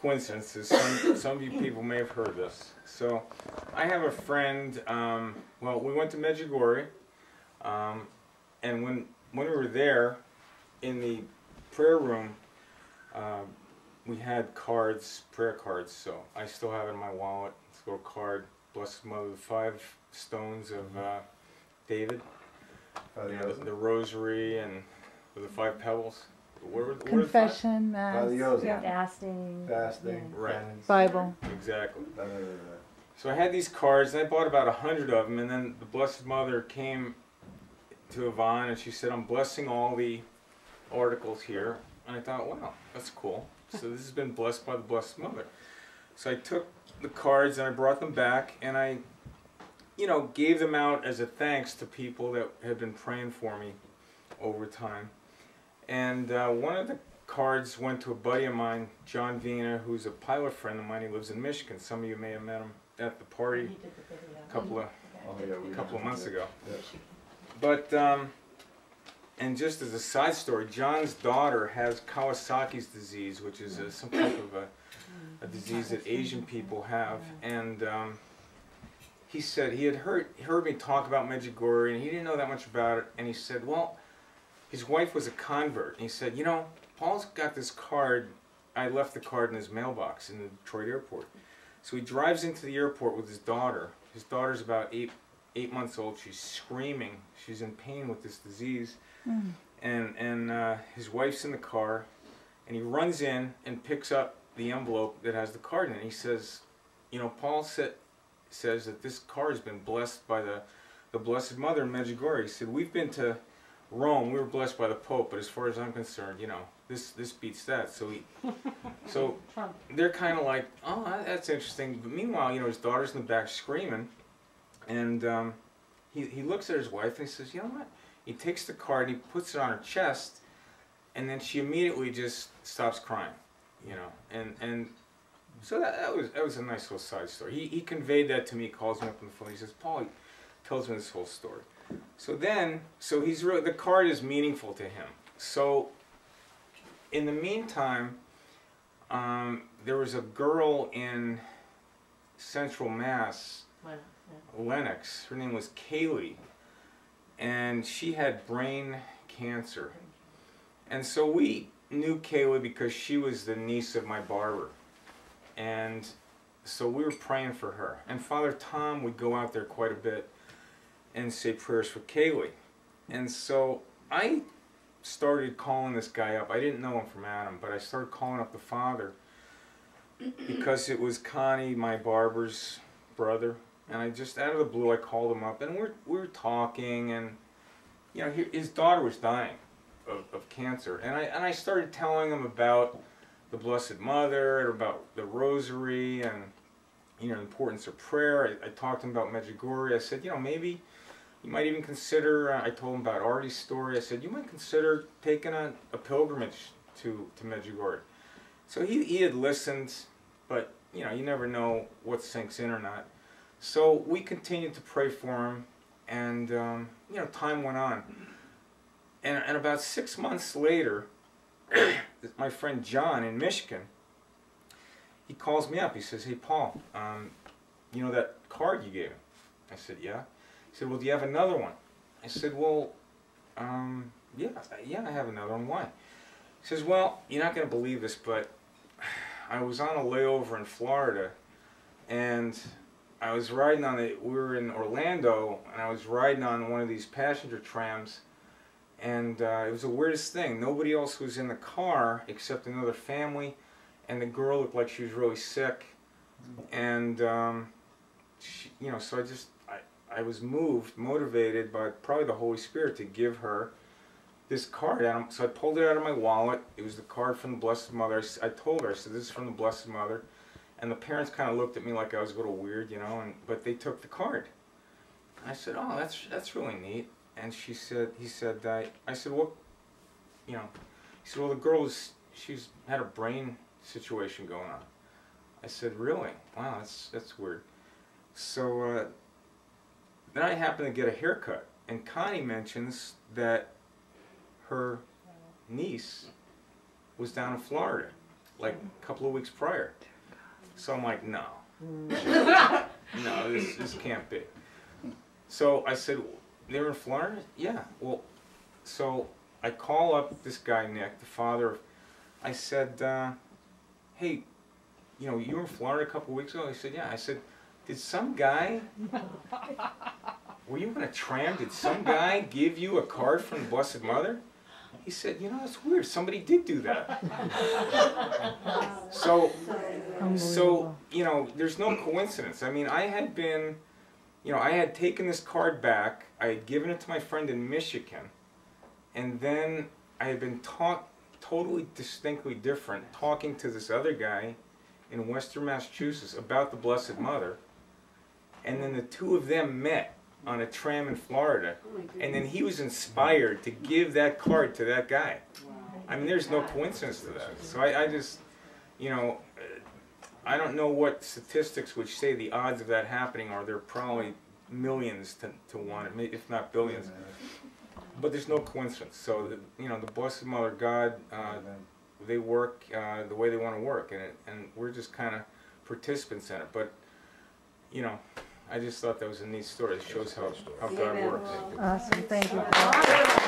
coincidences. Some, some of you people may have heard this. So, I have a friend. Um, well, we went to Medjugorje, um, and when when we were there, in the prayer room, uh, we had cards, prayer cards. So I still have it in my wallet. This little card, Blessed Mother, the five stones of uh, David, know, the, the Rosary, and the five pebbles. What were, what were the? Confession, Father Mass, Joseph. yeah. Fasting. Fasting. Right. Bible. Exactly. So I had these cards, and I bought about a hundred of them, and then the Blessed Mother came to Ivan, and she said, "I'm blessing all the articles here." And I thought, "Wow, that's cool." So this has been blessed by the Blessed Mother. So I took the cards and I brought them back, and I, you know, gave them out as a thanks to people that had been praying for me over time. And uh, one of the cards went to a buddy of mine, John Vina, who's a pilot friend of mine. He lives in Michigan. Some of you may have met him at the party a couple of Oh, yeah, we- couple of months ago. Yeah. But um, and just as a side story, John's daughter has Kawasaki's disease, which is a, some type of a, a disease that Asian people have. And um, he said he had heard heard me talk about Medjugorje, and he didn't know that much about it. And he said, well, his wife was a convert. And he said, you know, Paul's got this card. I left the card in his mailbox in the Detroit airport. So he drives into the airport with his daughter. His daughter's about eight eight months old. She's screaming. She's in pain with this disease. Mm. And and uh, his wife's in the car, and he runs in and picks up the envelope that has the card in it. He says, you know, Paul said says that this card has been blessed by the the Blessed Mother in Medjugorje. He said we've been to Rome. We were blessed by the Pope, but as far as I'm concerned, you know, this this beats that. So he so they're kind of like, oh, that's interesting. But meanwhile, you know, his daughter's in the back screaming, and um, he he looks at his wife and he says, you know what? He takes the card, and he puts it on her chest, and then she immediately just stops crying, you know, and and so that, that was that was a nice little side story. He he conveyed that to me. He calls me up on the phone. He says, Paul, tells me this whole story. So then, so he's really the card is meaningful to him. So in the meantime, um, there was a girl in Central Mass, Well, Lennox. Her name was Kaylee, and she had brain cancer. And so we knew Kaylee because she was the niece of my barber, and so we were praying for her. And Father Tom would go out there quite a bit and say prayers for Kaylee. And so I started calling this guy up. I didn't know him from Adam, but I started calling up the father because it was Connie, my barber's brother. And I just out of the blue, I called him up, and we're we were talking, and you know, he, his daughter was dying of, of cancer, and I and I started telling him about the Blessed Mother, and about the Rosary, and you know, the importance of prayer. I, I talked to him about Medjugorje. I said, you know, maybe you might even consider. Uh, I told him about Artie's story. I said, you might consider taking a, a pilgrimage to to Medjugorje. So he he had listened, but you know, you never know what sinks in or not. So we continued to pray for him, and um, you know, time went on. And, and about six months later, my friend John in Michigan, he calls me up. He says, "Hey, Paul, um, you know that card you gave me?" I said, "Yeah." Said, "Well, do you have another one?" I said, "Well, um, yeah, yeah, I have another one. Why?" He says, "Well, you're not going to believe this, but I was on a layover in Florida, and I was riding on it. We were in Orlando, and I was riding on one of these passenger trams." and uh, it was the weirdest thing. Nobody else was in the car except another family, and the girl looked like she was really sick, and um, she, you know, so I just I, was moved, motivated by probably the Holy Spirit to give her this card. And so I pulled it out of my wallet. It was the card from the Blessed Mother. I told her, I said, "This is from the Blessed Mother," and the parents kind of looked at me like I was a little weird, you know, and but they took the card. I said, "Oh, that's that's really neat." and she said, he said, I, I said, what, you know, he said, well, the girl is, she's had a brain situation going on. I said, really? Wow, that's, that's weird. So, uh, then I happened to get a haircut, and Connie mentions that her niece was down in Florida, like a couple of weeks prior. So I'm like, no, no, this this can't be. So I said, they were in Florida? Yeah. Well, so I call up this guy Nick, the father. of I said, uh, hey, you know, you were in Florida a couple of weeks ago. He said, yeah. I said, did some guy? Were you on a tram? Did some guy give you a card from the Blessed Mother? He said, you know, it's weird. Somebody did do that. So, so you know, there's no coincidence. I mean, I had been, you know, I had taken this card back. I had given it to my friend in Michigan, and then I had been taught totally distinctly different talking to this other guy in Western Massachusetts about the Blessed Mother, and then the two of them met on a tram in Florida, and then he was inspired to give that card to that guy. I mean, there's no coincidence to that. So I, I just, you know, I don't know what statistics would say the odds of that happening are. They're probably millions to, to one, if not billions. But there's no coincidence. So, the, you know, the Blessed Mother God, uh, they work uh, the way they want to work, and, it, and we're just kind of participants in it. But, you know, I just thought that was a neat story. It shows how, how God works. Awesome, thank you. Paul.